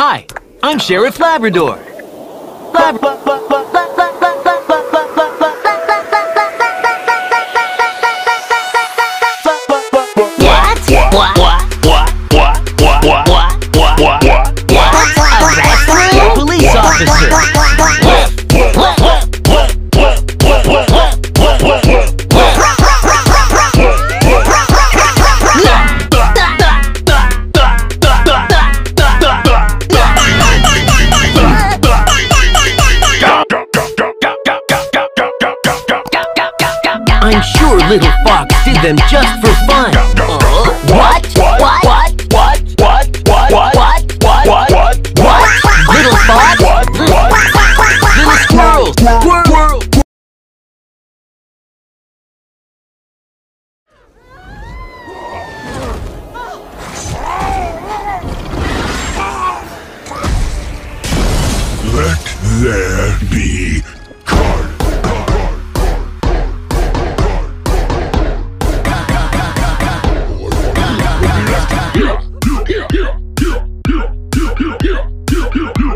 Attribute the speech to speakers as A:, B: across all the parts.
A: Hi, I'm Sheriff Labrador. Lab-
B: What? What?
A: I'm sure Little Fox did them just for fun.
B: What? What? What?
C: What? What? What? What? What? What? What?
A: Little Fox,
C: What? What?
A: Little Squirrel, Squirrel.
D: Let there be get up.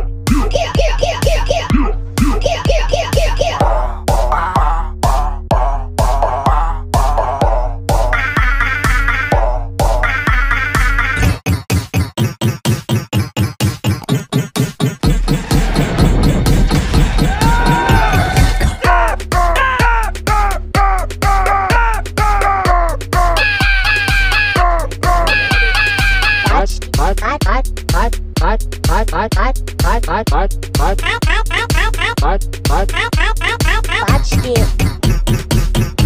B: Watch you.